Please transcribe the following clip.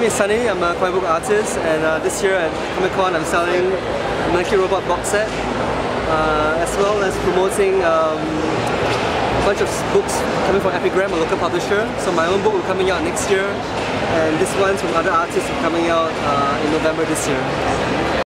name is Sonny, I'm a comic book artist and uh, this year at Comic Con I'm selling a Malinky Robot box set uh, as well as promoting um, a bunch of books coming from Epigram, a local publisher. So my own book will be coming out next year and this one's from other artists coming out uh, in November this year.